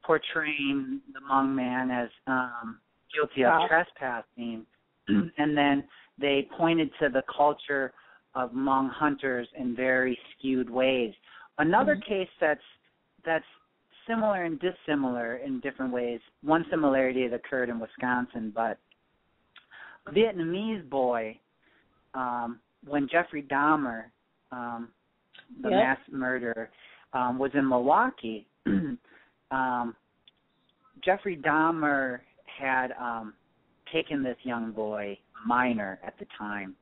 portraying the Hmong man as um, guilty of Wow. trespassing, [clears throat] and then they pointed to the culture of Hmong hunters in very skewed ways. Another Mhm. case that's that's similar and dissimilar in different ways. One similarity that occurred in Wisconsin, but a Vietnamese boy, um, when Jeffrey Dahmer, um, the Yeah. mass murderer, um, was in Milwaukee. [clears throat] um, Jeffrey Dahmer had um, taken this young boy, minor at the time,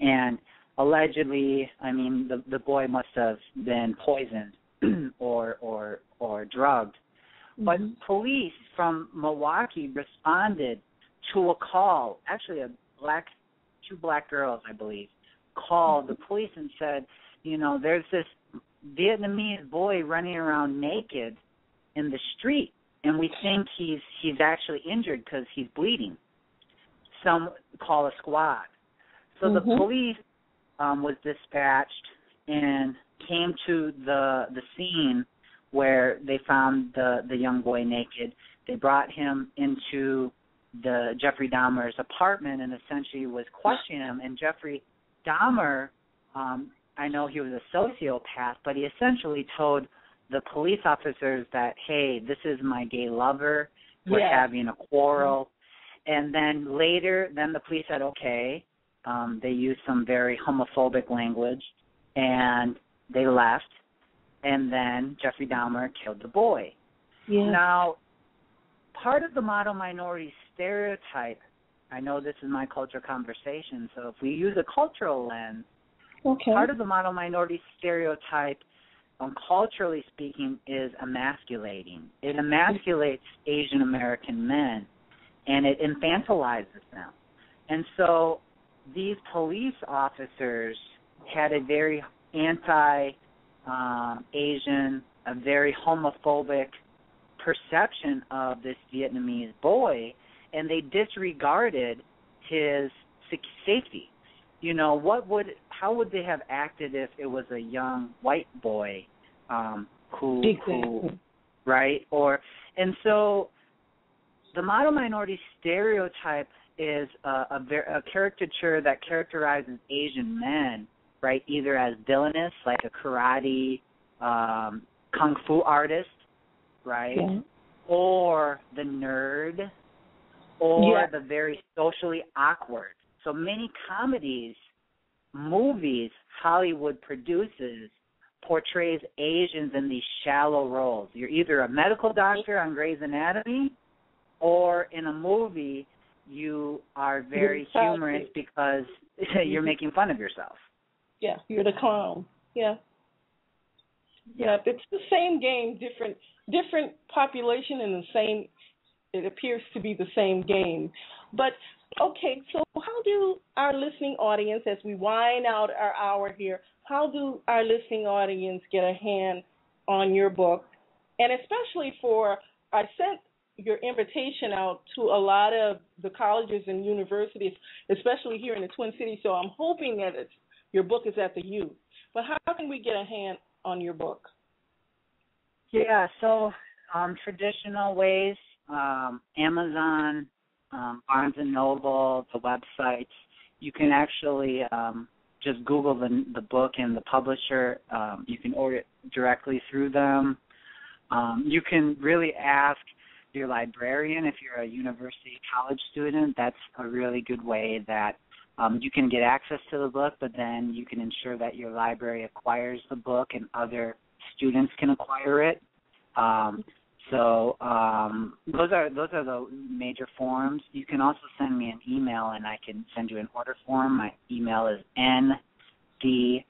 and allegedly, I mean, the the boy must have been poisoned [clears throat] or or or drugged. But Mhm. police from Milwaukee responded to a call. Actually, a black, two black girls, I believe, called the police and said, you know, there's this Vietnamese boy running around naked in the street, and we think he's he's actually injured because he's bleeding. Some call a squad. So the Mhm. police um, was dispatched and came to the the scene where they found the the young boy naked. They brought him into the Jeffrey Dahmer's apartment and essentially was questioning him. And Jeffrey Dahmer, um, I know he was a sociopath, but he essentially told the police officers that, hey, this is my gay lover. We're Yeah. having a quarrel. And then later, then the police said, okay. Um, they used some very homophobic language, and they left. And then Jeffrey Dahmer killed the boy. Yeah. Now, part of the model minority stereotype, I know this is my culture conversation, so if we use a cultural lens, okay. part of the model minority stereotype, um, culturally speaking, is emasculating. It emasculates Asian American men and it infantilizes them. And so these police officers had a very anti um, Asian, a very homophobic perception of this Vietnamese boy, and they disregarded his safety. You know, what would, how would they have acted if it was a young white boy um, who, who, right? Or, and so the model minority stereotype is a, a, a caricature that characterizes Asian men, right? Either as villainous, like a karate, um, kung fu artist, right? Yeah. Or the nerd, or Yeah. the very socially awkward. So many comedies, movies Hollywood produces portrays Asians in these shallow roles. You're either a medical doctor on Grey's Anatomy, or in a movie you are very humorous because [laughs] you're making fun of yourself. Yeah, you're the clown. Yeah. Yeah, it's the same game, different different population and the same. It appears to be the same game, but okay. So how do our listening audience, as we wind out our hour here, how do our listening audience get a hand on your book, and especially for I sent your invitation out to a lot of the colleges and universities, especially here in the Twin Cities. So I'm hoping that it's, your book is at the U. But how can we get a hand on your book? Yeah, so um, traditional ways, um, Amazon, um, Barnes and Noble, the websites. You can actually um, just Google the the book and the publisher. Um, you can order it directly through them. Um, you can really ask your librarian if you're a university college student. That's a really good way that um, you can get access to the book, but then you can ensure that your library acquires the book and other students can acquire it. Um, so um, those are those are the major forms. You can also send me an email, and I can send you an order form. My email is n d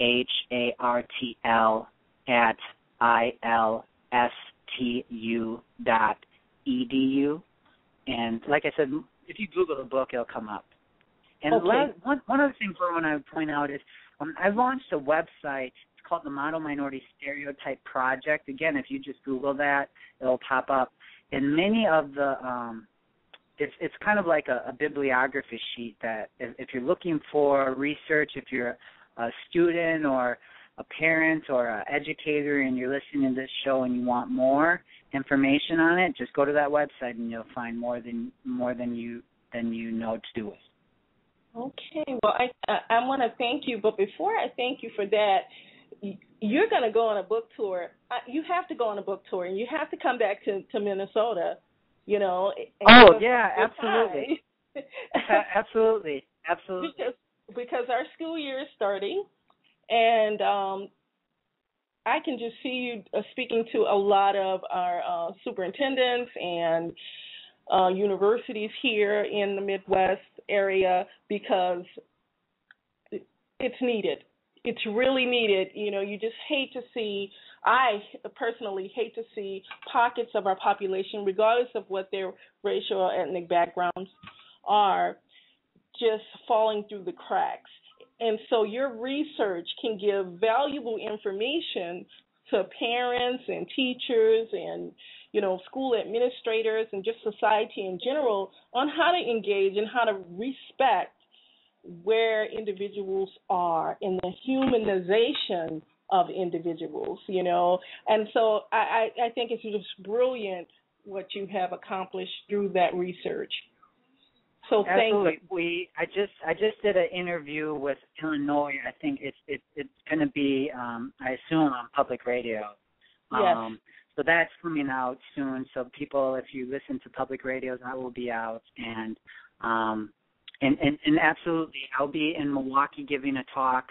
h a r t l at i l s t u dot edu. And like I said, if you Google the book, it'll come up. And okay. last, one one other thing, for I would point out is um, I launched a website. It's called the Model Minority Stereotype Project. Again, if you just Google that, it'll pop up. And many of the um, it's it's kind of like a, a bibliography sheet that if, if you're looking for research, if you're a student or a parent or an educator and you're listening to this show and you want more information on it, just go to that website and you'll find more than more than you than you know to do with. Okay. Well, I I, I want to thank you, but before I thank you for that, you're going to go on a book tour. You have to go on a book tour, and you have to come back to to Minnesota. You know. Oh yeah, absolutely. absolutely, absolutely. Because because our school year is starting, and um, I can just see you uh, speaking to a lot of our uh, superintendents and uh, universities here in the Midwest area because it's needed. It's really needed. You know, you just hate to see, I personally hate to see pockets of our population, regardless of what their racial or ethnic backgrounds are, just falling through the cracks. And so your research can give valuable information to parents and teachers and you know school administrators and just society in general on how to engage and how to respect where individuals are in the humanization of individuals you know and so i i think it's just brilliant what you have accomplished through that research so Absolutely. thank you. We I just I just did an interview with Illinois. I think it's it, it's going to be um I assume on public radio. Yes. So that's coming out soon. So people if you listen to public radio that will be out and um and and, and absolutely I'll be in Milwaukee giving a talk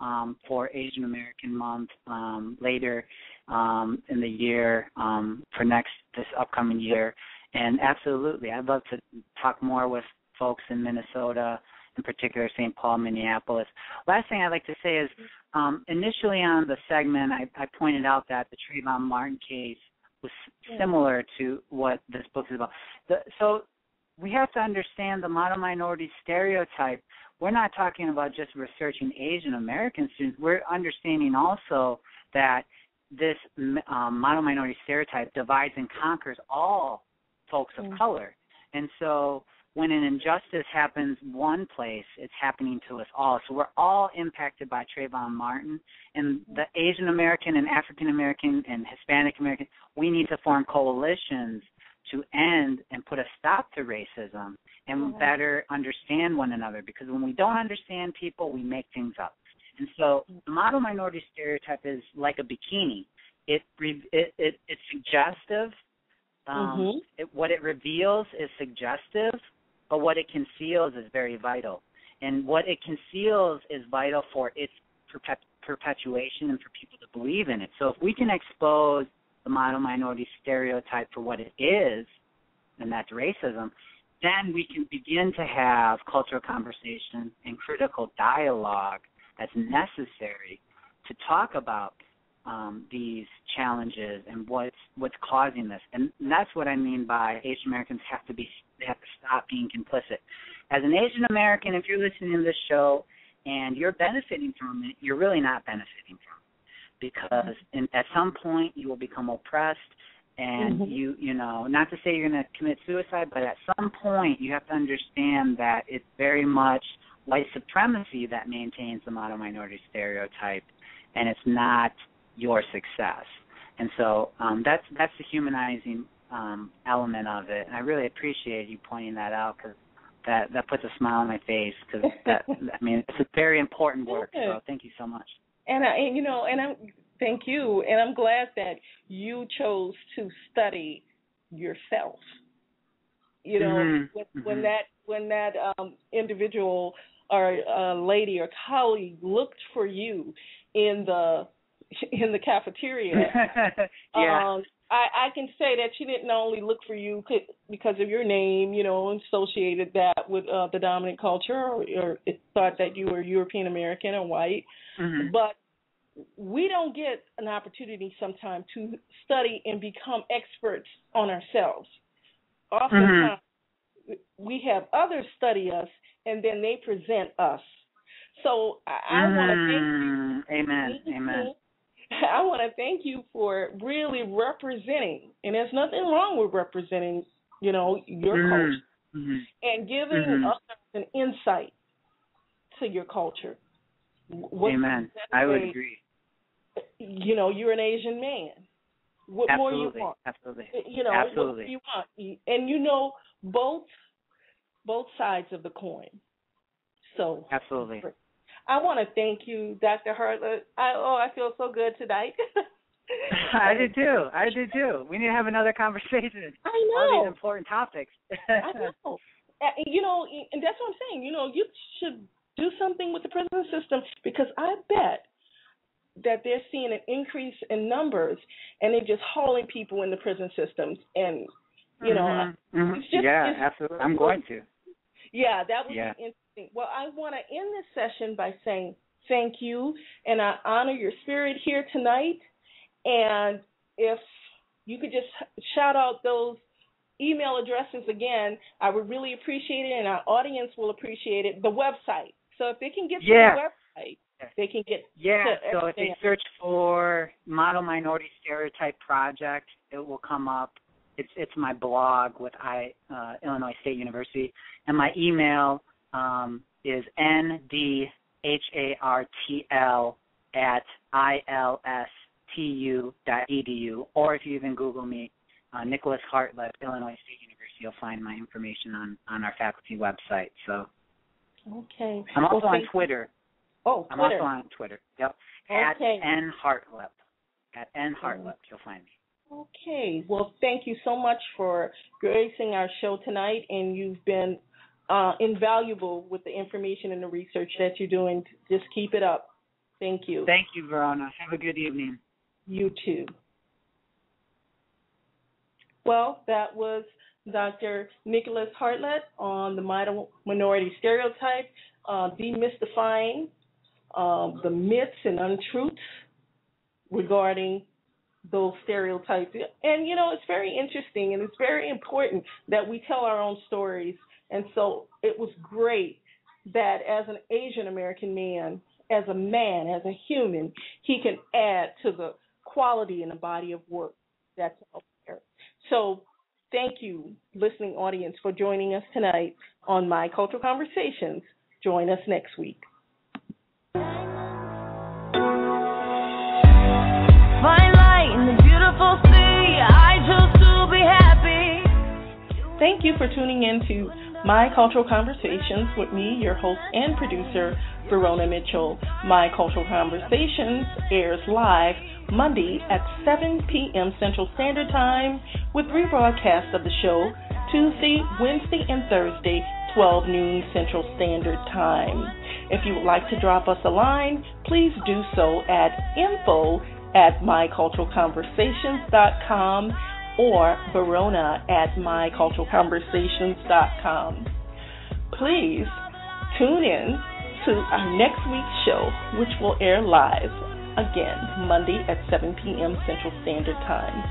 um for Asian American month um later um in the year um for next this upcoming year and absolutely I'd love to talk more with folks in Minnesota, in particular St. Paul, Minneapolis. Last thing I'd like to say is um, initially on the segment, I, I pointed out that the Trayvon Martin case was similar to what this book is about. The, so we have to understand the model minority stereotype. We're not talking about just researching Asian American students. We're understanding also that this um, model minority stereotype divides and conquers all folks of mm. color. And so when an injustice happens one place, it's happening to us all. So we're all impacted by Trayvon Martin. And the Asian American and African American and Hispanic American, we need to form coalitions to end and put a stop to racism and mm-hmm. better understand one another. Because when we don't understand people, we make things up. And so the model minority stereotype is like a bikini. It it, it it's suggestive. Um, mm-hmm. it, what it reveals is suggestive, but what it conceals is very vital. And what it conceals is vital for its perpetuation and for people to believe in it. So if we can expose the model minority stereotype for what it is, and that's racism, then we can begin to have cultural conversation and critical dialogue that's necessary to talk about um, these challenges and what's what's causing this. And that's what I mean by Asian Americans have to be they have to stop being complicit. As an Asian American, if you're listening to this show and you're benefiting from it, you're really not benefiting from it because in, at some point you will become oppressed and Mhm. you you know not to say you're going to commit suicide but at some point you have to understand that it's very much white supremacy that maintains the model minority stereotype and it's not your success and so um that's that's the humanizing um element of it. And i really appreciate you pointing that out because that that puts a smile on my face because that [laughs] i mean it's a very important work so thank you so much. And I, and you know, and I'm thank you, and I'm glad that you chose to study yourself. You know, Mhm, when, mhm. when that when that um, individual or uh, lady or colleague looked for you in the in the cafeteria, [laughs] yeah. um, I, I can say that she didn't only look for you because of your name, you know, and associated that with uh, the dominant culture, or, or it thought that you were European American or white. Mhm. But we don't get an opportunity sometimes to study and become experts on ourselves. Oftentimes, we have others study us and then they present us. So I, I want to thank you. Mm, amen amen [laughs] I want to thank you for really representing, and there's nothing wrong with representing, you know, your Mhm, culture mhm. and giving Mhm. others an insight to your culture. What- amen i would agree You know, you're an Asian man. What more you want? absolutely You know, what Absolutely. more you want? And you know both both sides of the coin. So absolutely I want to thank you, Dr. Hartlep. I oh, I feel so good tonight. [laughs] I did too. I did too. We need to have another conversation. I All these know. important topics. I know. You know, and that's what I'm saying. You know, you should do something with the prison system because I bet that they're seeing an increase in numbers and they're just hauling people in the prison systems and you know Mhm, mhm. it's just- yeah, absolutely. I'm going to. Yeah, that would Yeah. be interesting. Well, I want to end this session by saying thank you, and I honor your spirit here tonight. And if you could just shout out those email addresses again, I would really appreciate it, and our audience will appreciate it. The website. So if they can get to the website, they can get Yeah, so if they else. search for Model Minority Stereotype Project, it will come up. It's it's my blog with I uh, Illinois State University, and my email um, is ndhartl at ilstu dot edu. Or if you even Google me, uh, Nicholas Hartlep, Illinois State University, you'll find my information on on our faculty website. So Okay. I'm also Well, on Twitter. Oh, I'm Twitter. also on Twitter. Yep. At Okay. N Hartlep. At N Hartlep, you'll find me. Okay. Well, thank you so much for gracing our show tonight, and you've been uh, invaluable with the information and the research that you're doing. Just keep it up. Thank you. Thank you, Verona. Have a good evening. You too. Well, that was Dr. Nicholas Hartlep on the minor- minority stereotype, uh, demystifying um, the myths and untruths regarding those stereotypes. And, you know, it's very interesting and it's very important that we tell our own stories. And so it was great that as an Asian American man, as a man, as a human, he can add to the quality in the body of work that's out there. So thank you, listening audience, for joining us tonight on My Cultural Conversations. Join us next week. Find light in the beautiful sea. I choose to be happy. Thank you for tuning in to My Cultural Conversations with me, your host and producer, Verona Mitchell. My Cultural Conversations airs live Monday at 7 p.m. Central Standard Time with rebroadcast of the show Tuesday, Wednesday, and Thursday, 12 noon Central Standard Time. If you would like to drop us a line, please do so at info at myculturalconversations.com or Verona at myculturalconversations.com. Please tune in to our next week's show, which will air live again Monday at 7 p.m. Central Standard Time.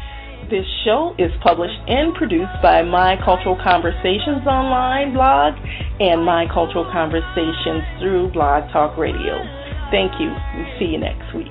This show is published and produced by My Cultural Conversations online blog and My Cultural Conversations through Blog Talk Radio. Thank you. See you next week.